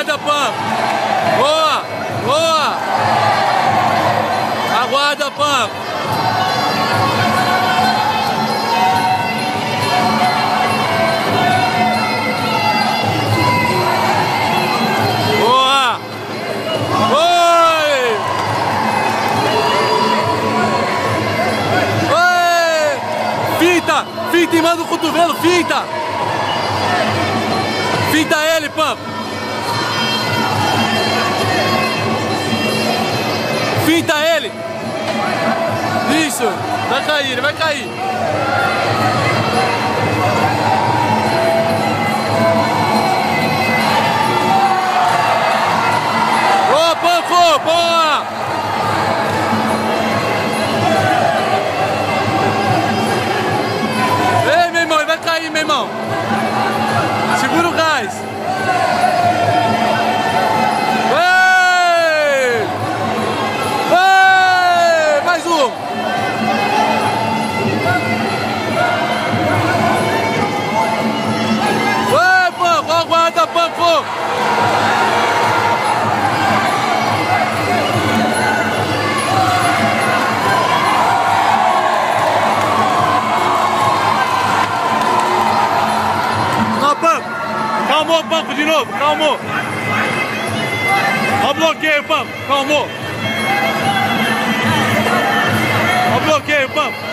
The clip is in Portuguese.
Aguarda, Pan. Boa, boa. Aguarda, Pan. Finta! Finta e manda o cotovelo, finta! Finta ele, Pampa! Finta ele! Isso! Vai cair, ele vai cair! Ô, Panco! Boa! Ei, meu irmão, ele vai cair, meu irmão! Segura o gás! Calmou, Pampo, de novo, calmou! O bloqueio, Pampo, calmou! O bloqueio, Pampo!